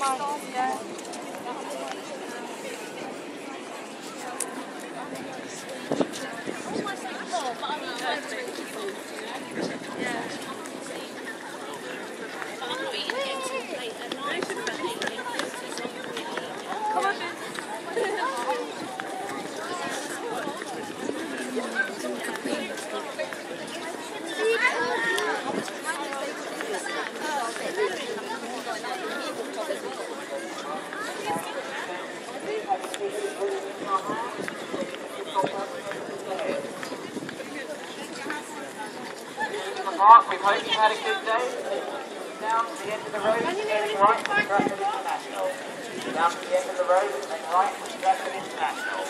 好，谢。We hope you had a good day. Down to the end of the road, turn right, Stratford International. Down to the end of the road, turn right, Stratford International.